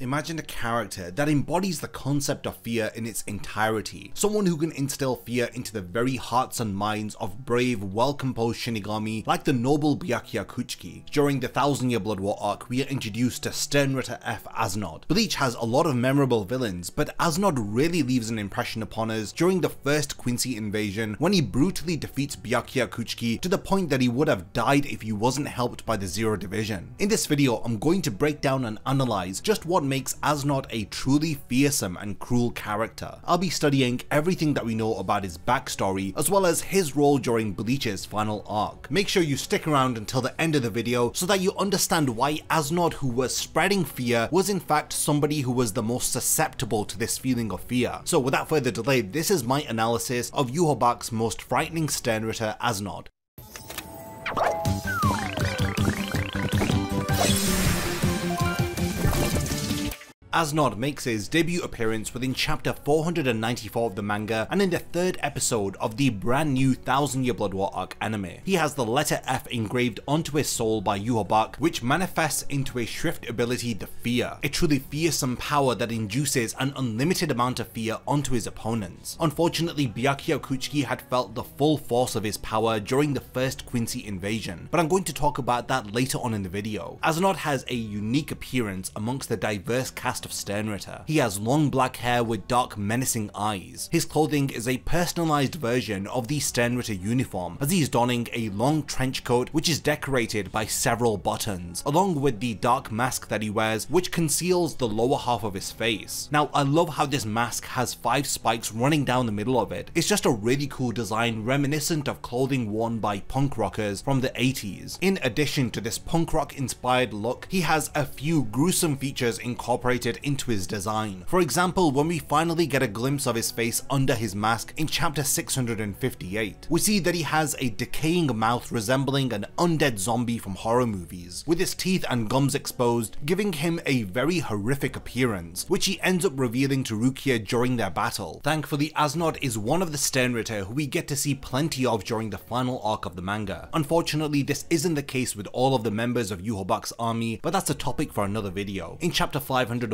Imagine a character that embodies the concept of fear in its entirety. Someone who can instill fear into the very hearts and minds of brave, well-composed Shinigami like the noble Byakuya Kuchiki. During the Thousand Year Blood War arc, we are introduced to Sternritter F. As Nodt. Bleach has a lot of memorable villains, but As Nodt really leaves an impression upon us during the first Quincy invasion when he brutally defeats Byakuya Kuchiki to the point that he would have died if he wasn't helped by the Zero Division. In this video, I'm going to break down and analyze just what makes As Nodt a truly fearsome and cruel character. I'll be studying everything that we know about his backstory, as well as his role during Bleach's final arc. Make sure you stick around until the end of the video so that you understand why As Nodt who was spreading fear was in fact somebody who was the most susceptible to this feeling of fear. So without further delay, this is my analysis of Yhwach's most frightening Sternritter As Nodt. As Nodt makes his debut appearance within chapter 494 of the manga and in the third episode of the brand new Thousand Year Blood War arc anime. He has the letter F engraved onto his soul by Yhwach, which manifests into a Schrift ability the Fear, a truly fearsome power that induces an unlimited amount of fear onto his opponents. Unfortunately, Byakuya Kuchiki had felt the full force of his power during the first Quincy invasion, but I'm going to talk about that later on in the video. As Nodt has a unique appearance amongst the diverse cast cast of Sternritter. He has long black hair with dark menacing eyes. His clothing is a personalized version of the Sternritter uniform as he is donning a long trench coat which is decorated by several buttons, along with the dark mask that he wears which conceals the lower half of his face. Now I love how this mask has five spikes running down the middle of it. It's just a really cool design reminiscent of clothing worn by punk rockers from the 80s. In addition to this punk rock inspired look, he has a few gruesome features incorporated into his design. For example, when we finally get a glimpse of his face under his mask in chapter 658, we see that he has a decaying mouth resembling an undead zombie from horror movies, with his teeth and gums exposed, giving him a very horrific appearance, which he ends up revealing to Rukia during their battle. Thankfully, As Nodt is one of the Sternritter who we get to see plenty of during the final arc of the manga. Unfortunately, this isn't the case with all of the members of Yhwach's army, but that's a topic for another video. In chapter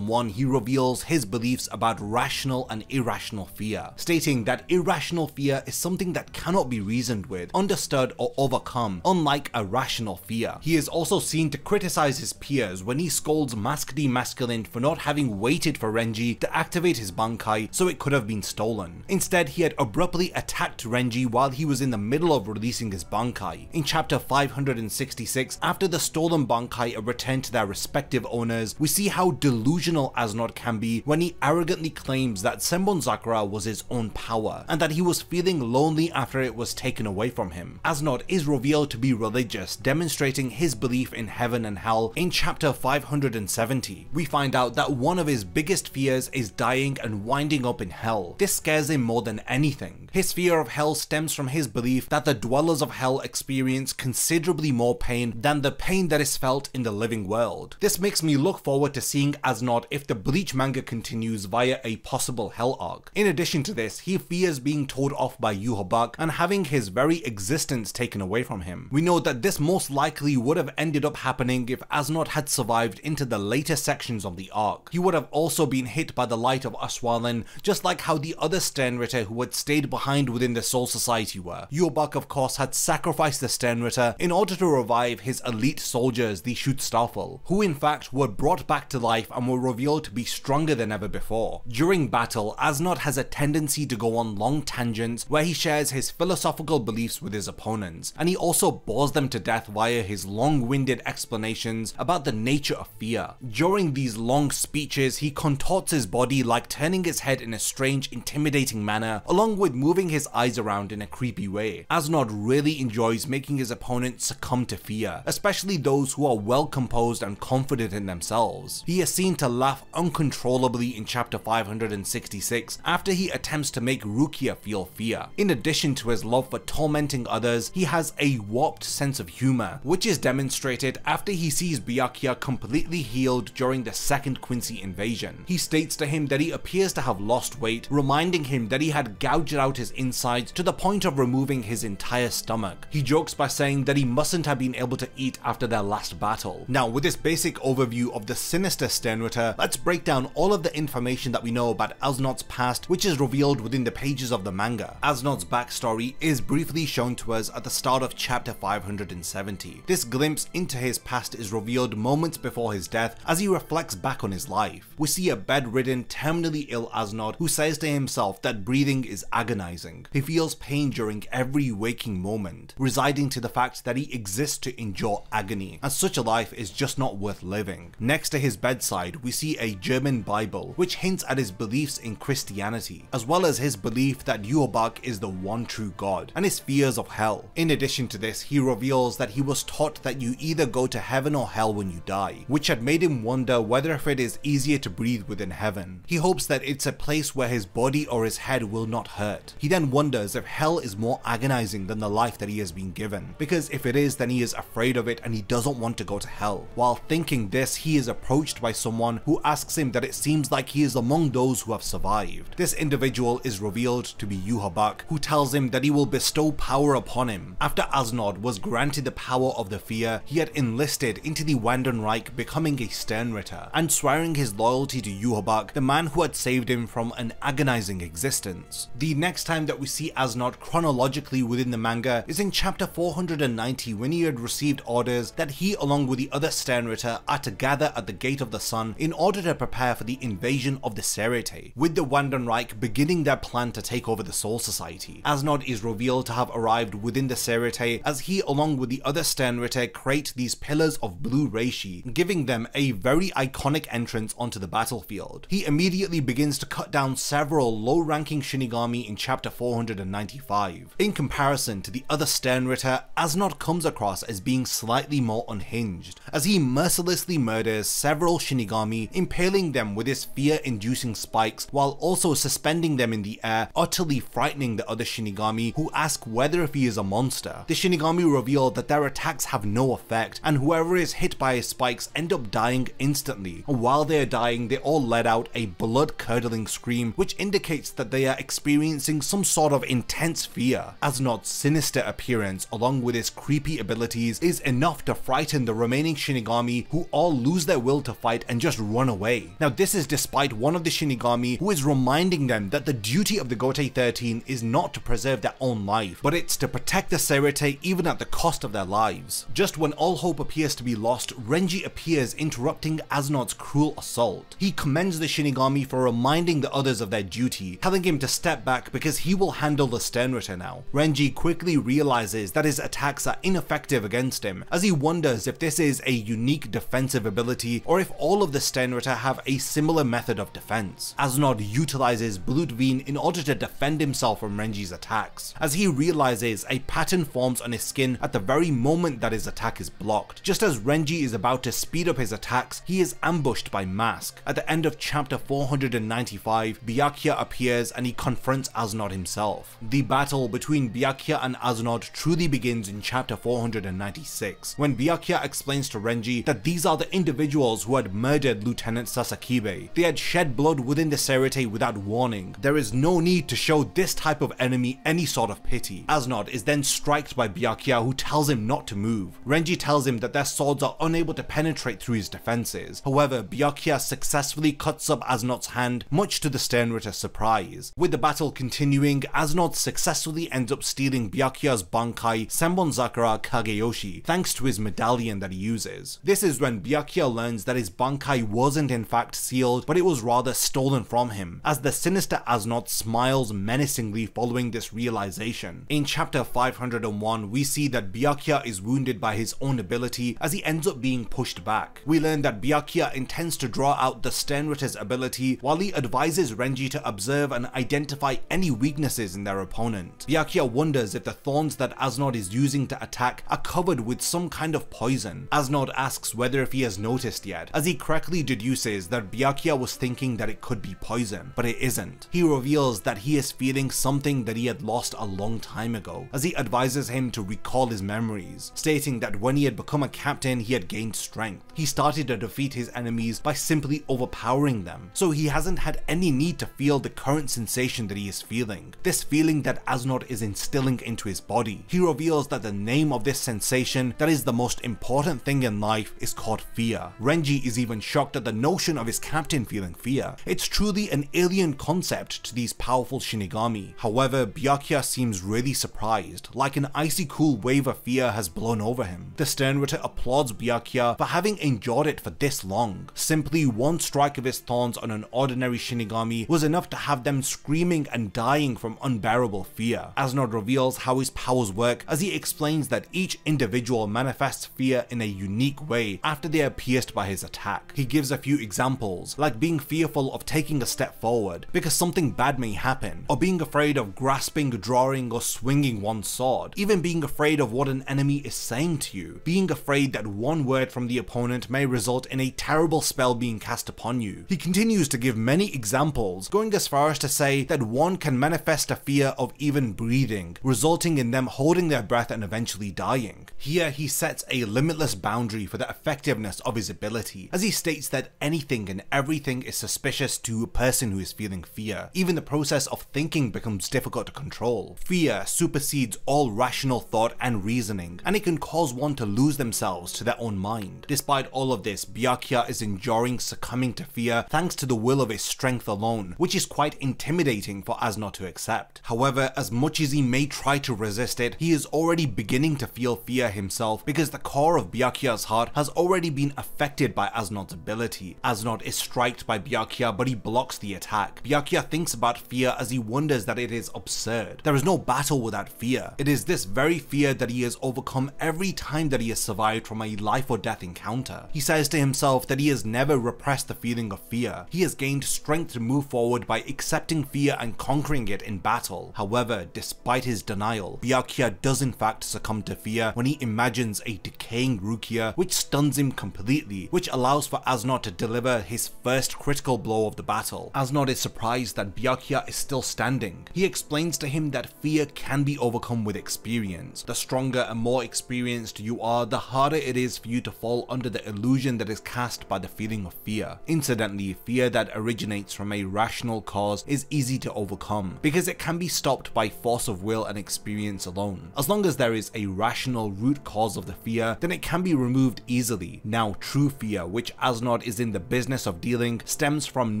500 1, he reveals his beliefs about rational and irrational fear, stating that irrational fear is something that cannot be reasoned with, understood or overcome, unlike a rational fear. He is also seen to criticize his peers when he scolds Mask De Masculine for not having waited for Renji to activate his Bankai so it could have been stolen. Instead, he had abruptly attacked Renji while he was in the middle of releasing his Bankai. In chapter 566, after the stolen Bankai are returned to their respective owners, we see how delusional delusional As Nodt can be when he arrogantly claims that Senbon Zakura was his own power, and that he was feeling lonely after it was taken away from him. As Nodt is revealed to be religious, demonstrating his belief in heaven and hell in chapter 570. We find out that one of his biggest fears is dying and winding up in hell. This scares him more than anything. His fear of hell stems from his belief that the dwellers of hell experience considerably more pain than the pain that is felt in the living world. This makes me look forward to seeing As Nodt if the Bleach manga continues via a possible Hell arc. In addition to this, he fears being told off by Yhwach and having his very existence taken away from him. We know that this most likely would have ended up happening if As Nodt had survived into the later sections of the arc. He would have also been hit by the light of Auswählen, just like how the other Sternritter who had stayed behind within the Soul Society were. Yhwach of course had sacrificed the Sternritter in order to revive his elite soldiers, the Schutzstaffel, who in fact were brought back to life and were revealed to be stronger than ever before. During battle, As Nodt has a tendency to go on long tangents where he shares his philosophical beliefs with his opponents, and he also bores them to death via his long-winded explanations about the nature of fear. During these long speeches, he contorts his body like turning his head in a strange, intimidating manner, along with moving his eyes around in a creepy way. As Nodt really enjoys making his opponents succumb to fear, especially those who are well composed and confident in themselves. He is seen to laugh uncontrollably in chapter 566 after he attempts to make Rukia feel fear. In addition to his love for tormenting others, he has a warped sense of humor, which is demonstrated after he sees Byakuya completely healed during the second Quincy invasion. He states to him that he appears to have lost weight, reminding him that he had gouged out his insides to the point of removing his entire stomach. He jokes by saying that he mustn't have been able to eat after their last battle. Now, with this basic overview of the sinister Sternritter Let's break down all of the information that we know about As Nodt's past which is revealed within the pages of the manga. As Nodt's backstory is briefly shown to us at the start of chapter 570. This glimpse into his past is revealed moments before his death as he reflects back on his life. We see a bedridden, terminally ill As Nodt who says to himself that breathing is agonizing. He feels pain during every waking moment, residing to the fact that he exists to endure agony, and such a life is just not worth living. Next to his bedside, we see a German Bible, which hints at his beliefs in Christianity, as well as his belief that Yhwach is the one true God, and his fears of hell. In addition to this, he reveals that he was taught that you either go to heaven or hell when you die, which had made him wonder whether if it is easier to breathe within heaven. He hopes that it's a place where his body or his head will not hurt. He then wonders if hell is more agonizing than the life that he has been given, because if it is then he is afraid of it and he doesn't want to go to hell. While thinking this, he is approached by someone who asks him that it seems like he is among those who have survived. This individual is revealed to be Yhwach, who tells him that he will bestow power upon him. After As Nodt was granted the power of the fear, he had enlisted into the Wandenreich becoming a Sternritter, and swearing his loyalty to Yhwach, the man who had saved him from an agonizing existence. The next time that we see As Nodt chronologically within the manga is in chapter 490 when he had received orders that he along with the other Sternritter are to gather at the Gate of the Sun in order to prepare for the invasion of the Seireitei, with the Wandenreich beginning their plan to take over the Soul Society. As Nodt is revealed to have arrived within the Seireitei as he along with the other Sternritter create these pillars of blue reishi, giving them a very iconic entrance onto the battlefield. He immediately begins to cut down several low-ranking Shinigami in chapter 495. In comparison to the other Sternritter, As Nodt comes across as being slightly more unhinged, as he mercilessly murders several Shinigami, impaling them with his fear-inducing spikes while also suspending them in the air, utterly frightening the other Shinigami who ask whether if he is a monster. The Shinigami reveal that their attacks have no effect and whoever is hit by his spikes end up dying instantly. While they are dying, they all let out a blood-curdling scream which indicates that they are experiencing some sort of intense fear. As Nodt's sinister appearance along with his creepy abilities is enough to frighten the remaining Shinigami who all lose their will to fight and just run away. Now this is despite one of the Shinigami who is reminding them that the duty of the Gotei 13 is not to preserve their own life, but it's to protect the Seireitei even at the cost of their lives. Just when all hope appears to be lost, Renji appears interrupting As Nodt's cruel assault. He commends the Shinigami for reminding the others of their duty, telling him to step back because he will handle the Sternritter now. Renji quickly realizes that his attacks are ineffective against him, as he wonders if this is a unique defensive ability or if all of the Sternritter have a similar method of defense. As Nodt utilizes Blut Vene in order to defend himself from Renji's attacks, as he realizes a pattern forms on his skin at the very moment that his attack is blocked. Just as Renji is about to speed up his attacks, he is ambushed by Mask. At the end of chapter 495, Byakuya appears and he confronts As Nodt himself. The battle between Byakuya and As Nodt truly begins in chapter 496, when Byakuya explains to Renji that these are the individuals who had murdered Lieutenant Sasakibe. They had shed blood within the Seireitei without warning. There is no need to show this type of enemy any sort of pity. As Nodt is then striked by Byakuya who tells him not to move. Renji tells him that their swords are unable to penetrate through his defenses. However, Byakuya successfully cuts up As Nodt's hand, much to the Sternritter's surprise. With the battle continuing, As Nodt successfully ends up stealing Byakuya's Bankai Senbonzakura Kageyoshi, thanks to his medallion that he uses. This is when Byakuya learns that his Bankai wasn't in fact sealed, but it was rather stolen from him, as the sinister As Nodt smiles menacingly following this realization. In chapter 501, we see that Byakuya is wounded by his own ability as he ends up being pushed back. We learn that Byakuya intends to draw out the Sternritter's ability while he advises Renji to observe and identify any weaknesses in their opponent. Byakuya wonders if the thorns that As Nodt is using to attack are covered with some kind of poison. As Nodt asks whether if he has noticed yet, as he correctly deduces that Byakuya was thinking that it could be poison, but it isn't. He reveals that he is feeling something that he had lost a long time ago, as he advises him to recall his memories, stating that when he had become a captain he had gained strength. He started to defeat his enemies by simply overpowering them, so he hasn't had any need to feel the current sensation that he is feeling, this feeling that As Nodt is instilling into his body. He reveals that the name of this sensation that is the most important thing in life is called fear. Renji is even shocked shocked at the notion of his captain feeling fear. It's truly an alien concept to these powerful Shinigami. However, Byakuya seems really surprised, like an icy cool wave of fear has blown over him. The Sternritter applauds Byakuya for having endured it for this long. Simply one strike of his thorns on an ordinary Shinigami was enough to have them screaming and dying from unbearable fear. As Nodt reveals how his powers work as he explains that each individual manifests fear in a unique way after they are pierced by his attack. He gives a few examples, like being fearful of taking a step forward because something bad may happen, or being afraid of grasping, drawing, or swinging one sword, even being afraid of what an enemy is saying to you, being afraid that one word from the opponent may result in a terrible spell being cast upon you. He continues to give many examples, going as far as to say that one can manifest a fear of even breathing, resulting in them holding their breath and eventually dying. Here he sets a limitless boundary for the effectiveness of his ability, as he states that anything and everything is suspicious to a person who is feeling fear. Even the process of thinking becomes difficult to control. Fear supersedes all rational thought and reasoning, and it can cause one to lose themselves to their own mind. Despite all of this, Byakuya is enduring succumbing to fear thanks to the will of his strength alone, which is quite intimidating for As Nodt to accept. However, as much as he may try to resist it, he is already beginning to feel fear himself because the core of Byakuya's heart has already been affected by As Nodt's ability. As Nodt is striked by Byakuya but he blocks the attack. Byakuya thinks about fear as he wonders that it is absurd. There is no battle without fear. It is this very fear that he has overcome every time that he has survived from a life or death encounter. He says to himself that he has never repressed the feeling of fear. He has gained strength to move forward by accepting fear and conquering it in battle. However, despite his denial, Byakuya does in fact succumb to fear when he imagines a decaying Rukia which stuns him completely, which allows for As Nodt to deliver his first critical blow of the battle. As Nodt is surprised that Byakuya is still standing. He explains to him that fear can be overcome with experience. The stronger and more experienced you are, the harder it is for you to fall under the illusion that is cast by the feeling of fear. Incidentally, fear that originates from a rational cause is easy to overcome because it can be stopped by force of will and experience alone. As long as there is a rational root cause of the fear, then it can be removed easily. Now, true fear, which As Nodt is in the business of dealing, stems from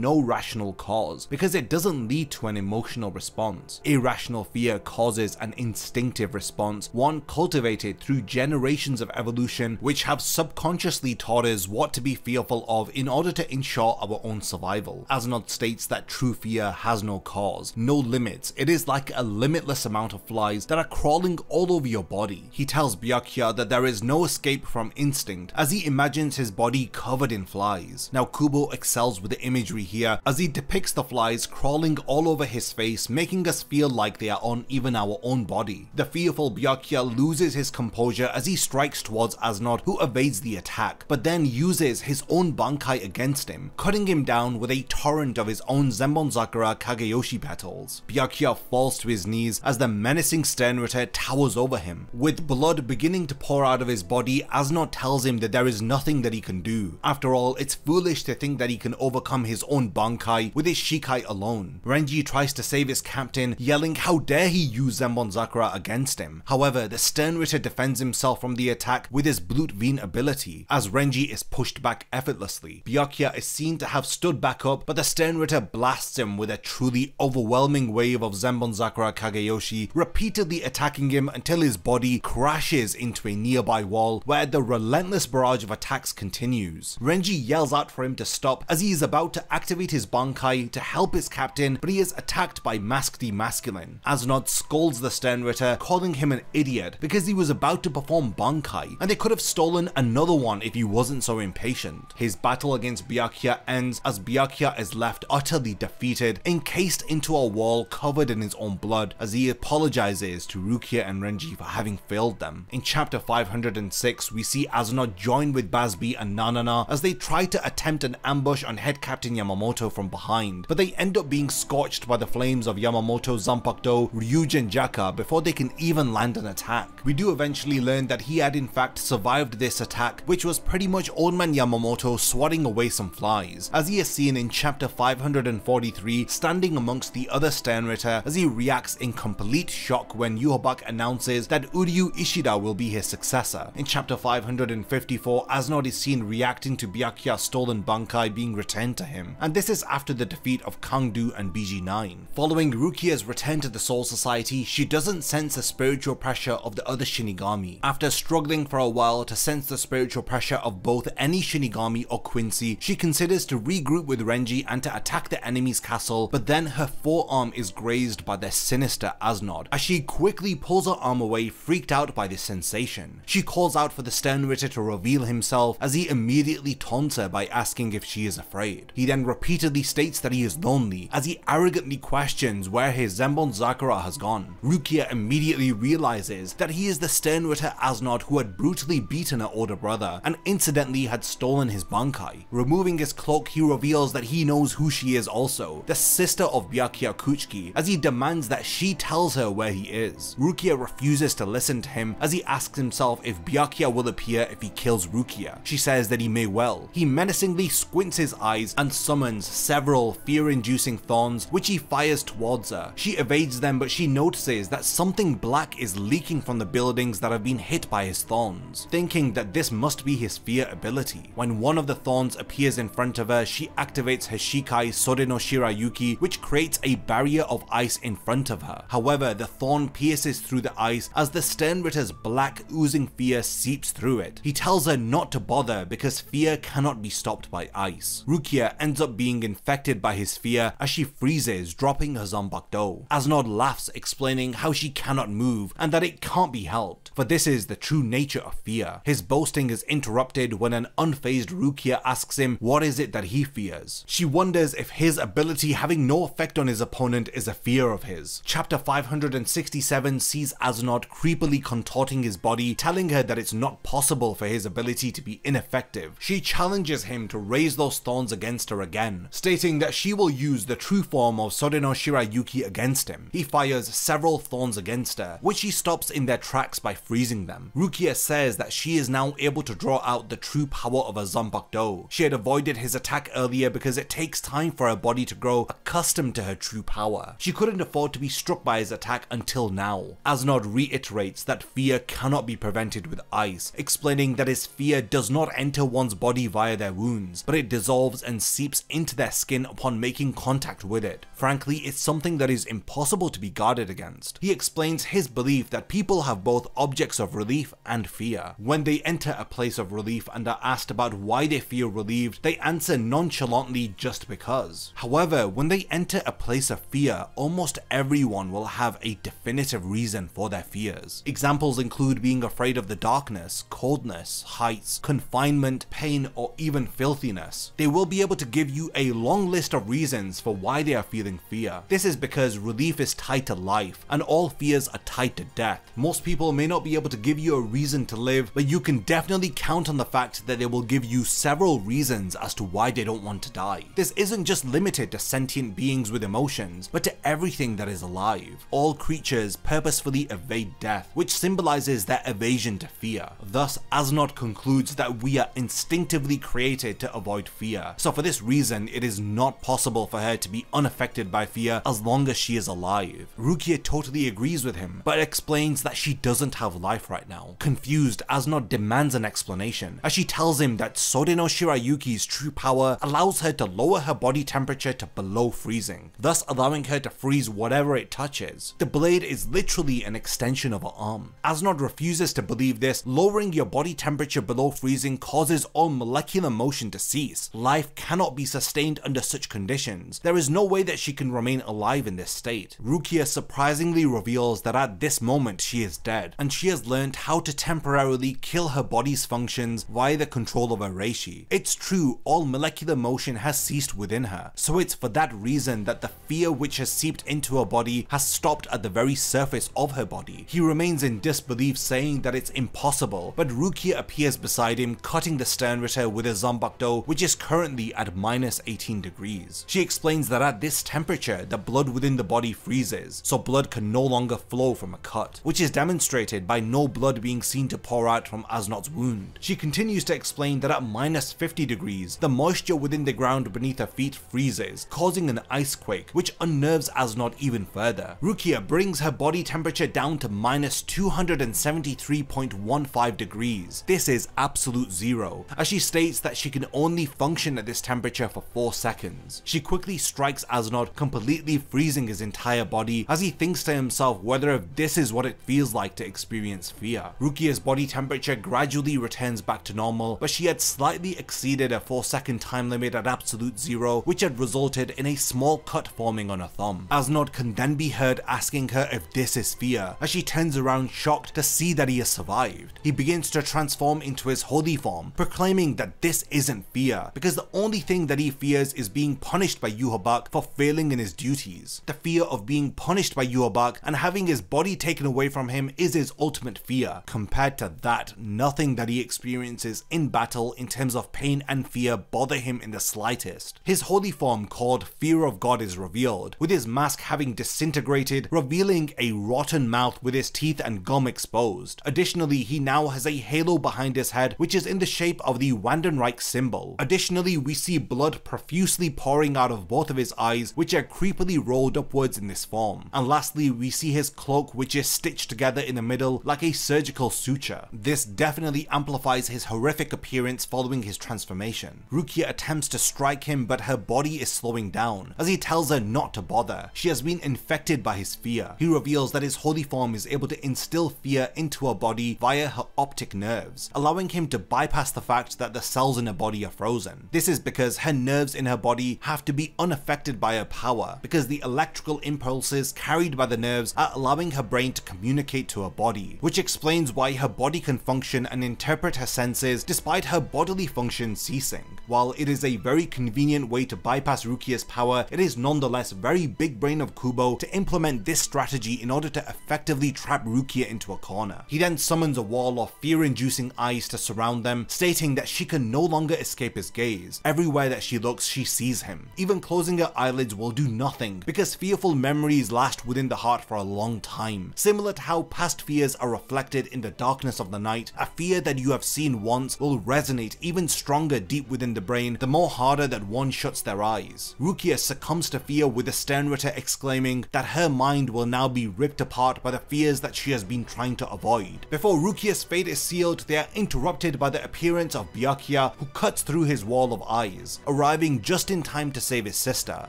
no rational cause because it doesn't lead to an emotional response. Irrational fear causes an instinctive response, one cultivated through generations of evolution which have subconsciously taught us what to be fearful of in order to ensure our own survival. As Nodt states that true fear has no cause, no limits, it is like a limitless amount of flies that are crawling all over your body. He tells Byakuya that there is no escape from instinct as he imagines his body covered in flies. Now Kubo excels with the imagery here as he depicts the flies crawling all over his face making us feel like they are on even our own body. The fearful Byakuya loses his composure as he strikes towards As Nodt who evades the attack but then uses his own Bankai against him, cutting him down with a torrent of his own Senbon Kageyoshi petals. Byakuya falls to his knees as the menacing Sternritter towers over him. With blood beginning to pour out of his body, As Nodt tells him that there is nothing that he can do. After all, it's foolish to think that he can overcome his own Bankai with his Shikai alone. Renji tries to save his captain, yelling how dare he use Senbon against him. However, the Sternritter defends himself from the attack with his Blut Vene ability, as Renji is pushed back effortlessly. Byakuya is seen to have stood back up, but the Sternritter blasts him with a truly overwhelming wave of Senbon Kageyoshi, repeatedly attacking him until his body crashes into a nearby wall where the relentless barrage of attacks continues. Renji yells out for him to stop as he is about to activate his Bankai to help his captain, but he is attacked by Mask De Masculine. As Nodt scolds the Sternritter, calling him an idiot because he was about to perform Bankai, and they could have stolen another one if he wasn't so impatient. His battle against Byakuya ends as Byakuya is left utterly defeated, encased into a wall covered in his own blood as he apologizes to Rukia and Renji for having failed them. In chapter 506, we see As Nodt join with Bazz-B and Nanana as they try to attempt an ambush on head captain Yamamoto from behind, but they end up being scorched by the flames of Yamamoto, Zanpakuto, Ryujin Jakka before they can even land an attack. We do eventually learn that he had in fact survived this attack, which was pretty much Old Man Yamamoto swatting away some flies, as he is seen in chapter 543 standing amongst the other Sternritter as he reacts in complete shock when Yhwach announces that Uryu Ishida will be his successor. In chapter 554, Asnod is seen reacting to Byakuya Byakuya's stolen Bankai being returned to him, and this is after the defeat of Cang Du and BG9. Following Rukia's return to the Soul Society, she doesn't sense the spiritual pressure of the other Shinigami. After struggling for a while to sense the spiritual pressure of both any Shinigami or Quincy, she considers to regroup with Renji and to attack the enemy's castle, but then her forearm is grazed by the sinister As Nodt, as she quickly pulls her arm away freaked out by this sensation. She calls out for the Sternritter to reveal himself as he immediately taunts her by asking if she is afraid. He then repeatedly states that he is lonely as he arrogantly questions where his Senbon Zakura has gone. Rukia immediately realizes that he is the Sternritter As Nodt who had brutally beaten her older brother and incidentally had stolen his Bankai. Removing his cloak, he reveals that he knows who she is also, the sister of Byakuya Kuchiki, as he demands that she tells her where he is. Rukia refuses to listen to him as he asks himself if Byakuya will appear if he kills Rukia. She says that he may well. He menacingly squints his eyes and summons several fear-inducing thorns which he fires towards her. She evades them but she notices that something black is leaking from the buildings that have been hit by his thorns, thinking that this must be his fear ability. When one of the thorns appears in front of her, she activates her Shikai Sode no Shirayuki which creates a barrier of ice in front of her. However, the thorn pierces through the ice as the Sternritter's black oozing fear seeps through it. He tells her not to bother because fear cannot be stopped by ice. Rukia ends up being infected by his fear as she freezes, dropping her Zanpakuto. Asnod laughs, explaining how she cannot move and that it can't be helped, for this is the true nature of fear. His boasting is interrupted when an unfazed Rukia asks him what is it that he fears. She wonders if his ability having no effect on his opponent is a fear of his. Chapter 567 sees As Nodt creepily contorting his body, telling her that it's not possible for his ability to be ineffective. She challenges him to raise those thorns against her again, stating that she will use the true form of Sode no Shirayuki against him. He fires several thorns against her, which he stops in their tracks by freezing them. Rukia says that she is now able to draw out the true power of a Zanpakuto. She had avoided his attack earlier because it takes time for her body to grow accustomed to her true power. She couldn't afford to be struck by his attack until now. As Nodt reiterates that fear cannot be prevented with ice, explaining that his fear does not enter one's body via their wounds, but it dissolves and seeps into their skin upon making contact with it. Frankly, it's something that is impossible to be guarded against. He explains his belief that people have both of relief and fear. When they enter a place of relief and are asked about why they feel relieved, they answer nonchalantly just because. However, when they enter a place of fear, almost everyone will have a definitive reason for their fears. Examples include being afraid of the darkness, coldness, heights, confinement, pain, or even filthiness. They will be able to give you a long list of reasons for why they are feeling fear. This is because relief is tied to life, and all fears are tied to death. Most people may not be able to give you a reason to live, but you can definitely count on the fact that they will give you several reasons as to why they don't want to die. This isn't just limited to sentient beings with emotions, but to everything that is alive. All creatures purposefully evade death, which symbolizes their evasion to fear. Thus, As Nodt concludes that we are instinctively created to avoid fear. So for this reason, it is not possible for her to be unaffected by fear as long as she is alive. Rukia totally agrees with him, but explains that she doesn't have life right now. Confused, As Nodt demands an explanation, as she tells him that Sode no Shirayuki's true power allows her to lower her body temperature to below freezing, thus allowing her to freeze whatever it touches. The blade is literally an extension of her arm. As Nodt refuses to believe this, lowering your body temperature below freezing causes all molecular motion to cease. Life cannot be sustained under such conditions. There is no way that she can remain alive in this state. Rukia surprisingly reveals that at this moment she is dead, and she has learned how to temporarily kill her body's functions via the control of her reishi. It's true, all molecular motion has ceased within her, so it's for that reason that the fear which has seeped into her body has stopped at the very surface of her body. He remains in disbelief saying that it's impossible, but Rukia appears beside him cutting the Sternritter with a Zanpakuto which is currently at minus 18 degrees. She explains that at this temperature the blood within the body freezes, so blood can no longer flow from a cut, which is demonstrated by no blood being seen to pour out from As Nodt's wound. She continues to explain that at minus 50 degrees, the moisture within the ground beneath her feet freezes, causing an ice quake, which unnerves As Nodt even further. Rukia brings her body temperature down to minus 273.15 degrees. This is absolute zero, as she states states that she can only function at this temperature for 4 seconds. She quickly strikes As Nodt, completely freezing his entire body as he thinks to himself whether if this is what it feels like to experience fear. Rukia's body temperature gradually returns back to normal, but she had slightly exceeded a 4 second time limit at absolute zero, which had resulted in a small cut forming on her thumb. As Nodt can then be heard asking her if this is fear, as she turns around shocked to see that he has survived. He begins to transform into his holy form, proclaiming that this isn't fear, because the only thing that he fears is being punished by Yhwach for failing in his duties. The fear of being punished by Yhwach and having his body taken away from him is his ultimate fear. Compared to that, nothing that he experiences in battle in terms of pain and fear bother him in the slightest. His holy form called Fear of God is revealed, with his mask having disintegrated, revealing a rotten mouth with his teeth and gum exposed. Additionally, he now has a halo behind his head which is in the shape of the Wandenreich symbol. Additionally, we see blood profusely pouring out of both of his eyes which are creepily rolled upwards in this form. And lastly, we see his cloak which is stitched together in the middle like a surgical suture. This definitely amplifies his horrific appearance following his transformation. Rukia attempts to strike him but her body is slowing down as he tells her not to bother. She has been infected by his fear. He reveals that his holy form is able to instill fear into her body via her optic nerves, allowing him to bypass the fact that the cells in her body are frozen. This is because her nerves in her body have to be unaffected by her power because the electrical impulses carried by the nerves are allowing her brain to communicate to her body, which explains why her body can function and interpret her senses despite her bodily function ceasing. While it is a very convenient way to bypass Rukia's power, it is nonetheless very big brain of Kubo to implement this strategy in order to effectively trap Rukia into a corner. He then summons a wall of fear-inducing eyes to surround them, stating that she can no longer escape his gaze. Everywhere that she looks, she sees him. Even closing her eyelids will do nothing, because fearful memories last within the heart for a long time. Similar to how past fears are reflected in the darkness of the night, a fear that you have seen once will resonate even stronger deep within the brain the more harder that one shuts their eyes. Rukia succumbs to fear with the Sternritter exclaiming that her mind will now be ripped apart by the fears that she has been trying to avoid. Before Rukia's fate is sealed, they are interrupted by the appearance of Byakuya who cuts through his wall of eyes, arriving just in time to save his sister.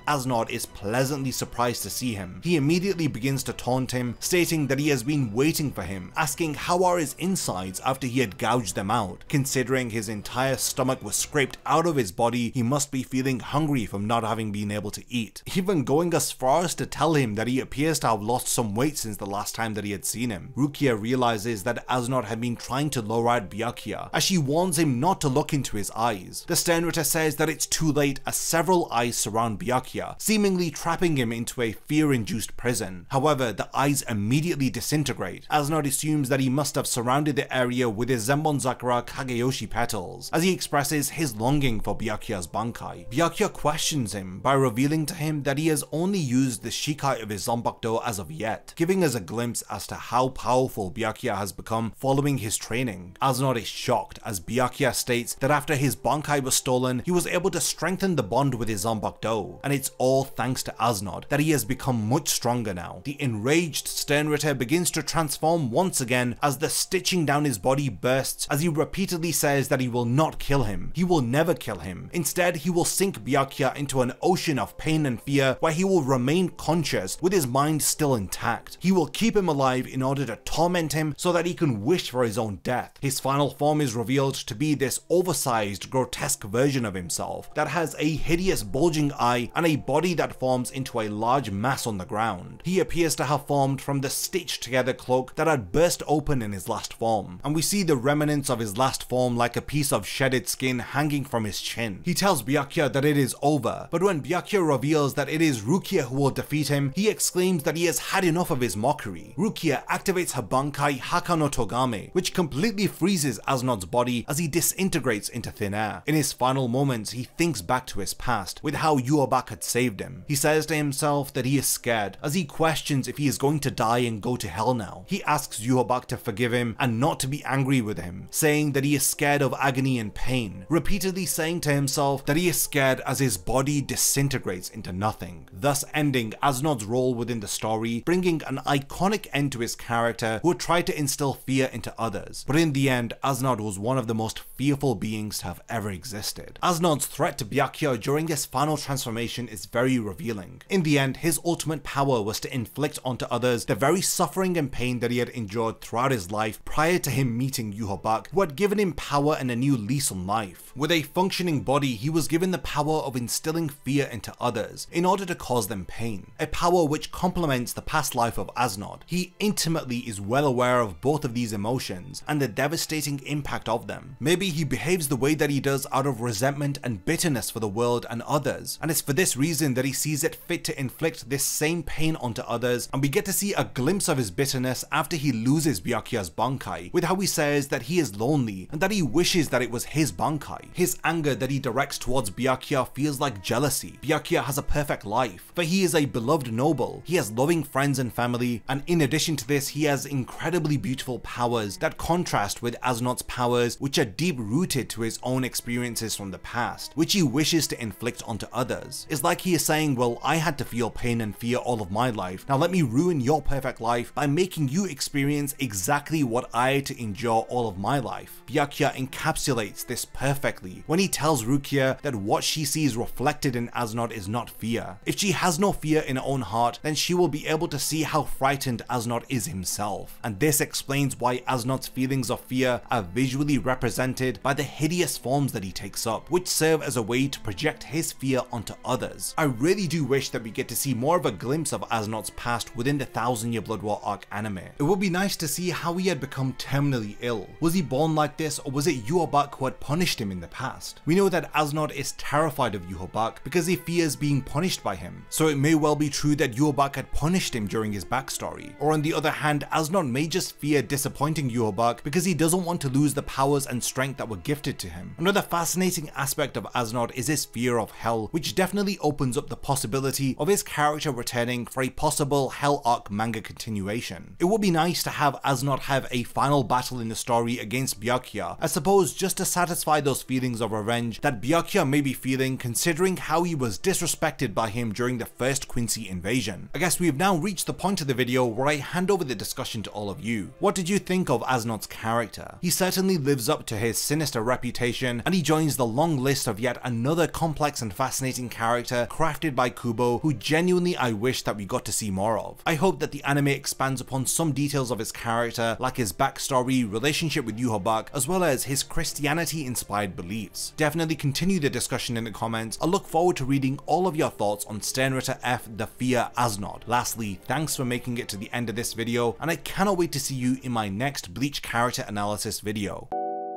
As Nodt is pleasantly surprised to see him. He immediately begins to taunt him, stating that he has been waiting for him, asking how are his insides after he had gouged them out. Considering his entire stomach was scraped out of his body, he must be feeling hungry from not having been able to eat. Even going as far as to tell him that he appears to have lost some weight since the last time that he had seen him. Rukia realizes that As Nodt had been trying to lower out Byakuya, as she warns him not to look into his eyes. The Sternritter says that it's too late as several eyes surround Byakuya, seemingly trapping him into a fear-induced prison. However, the eyes immediately disintegrate. As Nodt assumes that he must have surrounded the area with his Senbonzakura Kageyoshi petals, as he expresses his longing for Byakuya's Bankai. Byakuya questions him by revealing to him that he has only used the Shikai of his Zanpakuto as of yet, giving us a glimpse as to how powerful Byakuya has become following his training. As Nodt is shocked as Byakuya states that after his Bankai was stolen, he was able to strengthen the bond with his Zanpakuto, and it's all thanks to Asnod that he has become much stronger now. The enraged Sternritter begins to transform once again as the stitching down his body bursts as he repeatedly says that he will not kill him. He will never kill him. Instead, he will sink Byakuya into an ocean of pain and fear where he will remain conscious with his mind still intact. He will keep him alive in order to torment him so that he can wish for his own death. His final form is revealed to be this oversized, grotesque version of himself that has a hideous bulging eye and a body that forms into a large mass on the ground. He appears to have formed from the stitched together cloak that had burst open in his last form, and we see the remnants of his last form like a piece of shedded skin hanging from his chin. He tells Byakuya that it is over, but when Byakuya reveals that it is Rukia who will defeat him, he exclaims that he has had enough of his mockery. Rukia activates her Bankai Hakka no Togame, which completely freezes As Nodt's body as he disintegrates into thin air. In his final moments, he thinks back to his past, with how Yhwach had saved him. He says to himself that he is scared, as he questions if he is going to die and go to hell now. He asks Yhwach to forgive him and not to be angry with him, saying that he is scared of agony and pain, repeatedly saying to himself that he is scared as his body disintegrates into nothing, thus ending As Nodt's role within the story, bringing an iconic end to his character who tried to instill fear into others. But in the end, As Nodt was one of the most fearful beings to have ever existed. As Nodt's threat to Byakuya during his final transformation is very revealing. In the end, his ultimate power was to inflict onto others the very suffering and pain that he had endured throughout his life prior to him meeting Yhwach, who had given him power and a new lease on life. With a functioning body, he was given the power of instilling fear into others in order to cause them pain, a power which complements the past life of As Nodt. He intimately is well aware of both of these emotions and the devastating impact of them. Maybe he behaves the way that he does out of resentment and bitterness for the world and others, and it's for this reason that he sees it fit to inflict this same pain onto others, and we get to see a glimpse of his bitterness after he loses Byakuya's Bankai, with how he says that he is lonely and that he wishes that it was his Bankai. His anger that he directs towards Byakuya feels like jealousy. Byakuya has a perfect life, for he is a beloved noble, he has loving friends and family, and in addition to this, he has incredibly beautiful powers that contrast with As Nodt's powers, which are deep rooted to his own experiences from the past, which he wishes to inflict onto others. It's like he is saying, well, I had to feel pain and fear all of my life, now let me ruin your perfect life by making you experience exactly what I had to endure all of my life. Byakuya encapsulates this perfectly when he tells Rukia that what she sees reflected in As Nodt is not fear. If she has no fear in her own heart, then she will be able to see how frightened As Nodt is himself. And this explains why As Nodt's feelings of fear are visually represented by the hideous forms that he takes up, which serve as a way to project his fear onto others. I really do wish that we get to see more of a glimpse of As Nodt's past within the Thousand Year Blood War arc anime. It would be nice to see how he had become terminally ill. Was he born like this or was it Yhwach who had punished him in the past? We know that As Nodt is terrified of Yhwach because he fears being punished by him, so it may well be true that Yhwach had punished him during his backstory. Or on the other hand, As Nodt may just fear disappointing Yhwach because he doesn't want to lose the powers and strength that were gifted to him. Another fascinating aspect of As Nodt is his fear of hell, which definitely opens up the possibility of his character returning for a possible Hell Arc manga continuation. It would be nice to have As Nodt have a final battle in the story against Byakuya, I suppose just to satisfy those feelings of revenge that Byakuya may be feeling considering how he was disrespected by him during the first Quincy invasion. I guess we have now reached the point of the video where I hand over the discussion to all of you. What did you think of As Nodt's character? He certainly lives up to his sinister reputation and he joins the long list of yet another complex and fascinating character crafted by Kubo who genuinely I wish that we got to see more of. I hope that the anime expands upon some details of his character like his backstory, relationship with Yhwach, as well as his Christianity inspired beliefs. Definitely continue the discussion in the comments. I look forward to reading all of your thoughts on Sternritter F the Fear As Nodt. Lastly, thanks for making it to the end of this video and I cannot wait to see you in my next Bleach character analysis video.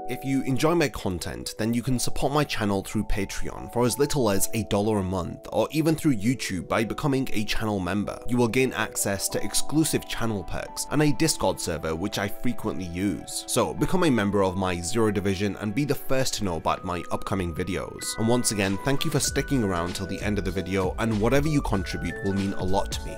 If you enjoy my content, then you can support my channel through Patreon for as little as a dollar a month, or even through YouTube by becoming a channel member. You will gain access to exclusive channel perks and a Discord server which I frequently use. So become a member of my Zero Division and be the first to know about my upcoming videos. And once again, thank you for sticking around till the end of the video and whatever you contribute will mean a lot to me.